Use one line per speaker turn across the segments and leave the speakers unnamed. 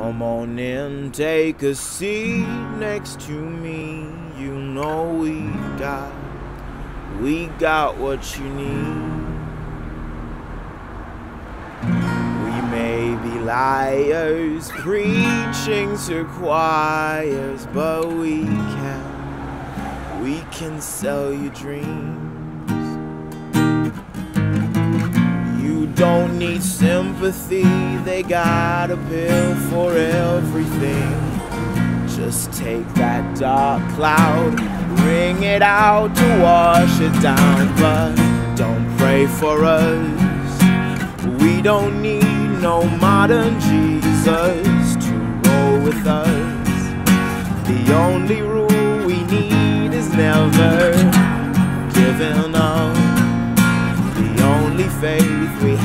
Come on in, take a seat next to me. You know we got, we got what you need. We may be liars, preaching to choirs, but we can, we can sell you dreams. Don't need sympathy, they got a pill for everything. Just take that dark cloud, bring it out to wash it down, but don't pray for us. We don't need no modern Jesus to roll with us. The only rule we need is never giving up. The only faith we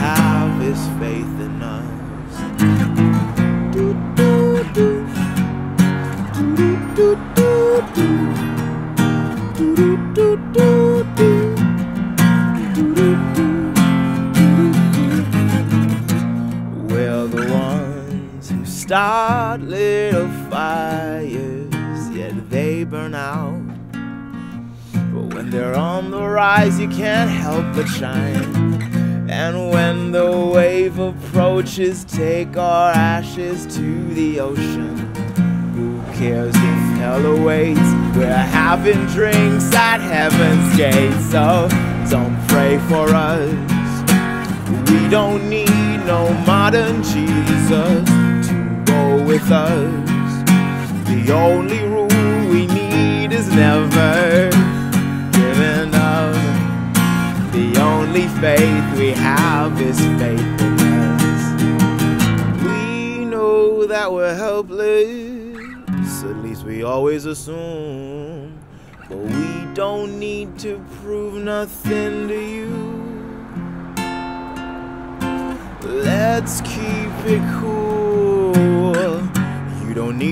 start little fires, yet they burn out. But when they're on the rise, you can't help but shine. And when the wave approaches, take our ashes to the ocean. Who cares if hell awaits? We're having drinks at heaven's gate, so don't pray for us. We don't need no modern Jesus with us. The only rule we need is never giving up. The only faith we have is faith in us. We know that we're helpless, at least we always assume. But we don't need to prove nothing to you. Let's keep it cool.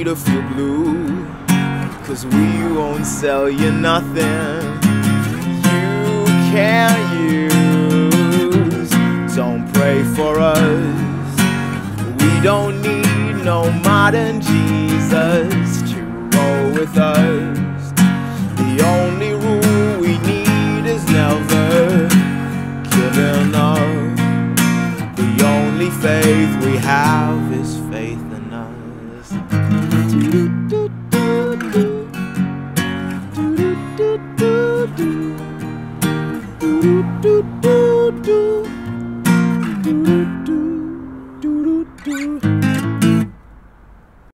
To feel blue, cause we won't sell you nothing. You can't use. Don't pray for us. We don't need no modern Jesus to roll with us. The only rule we need is never giving up. The only faith we have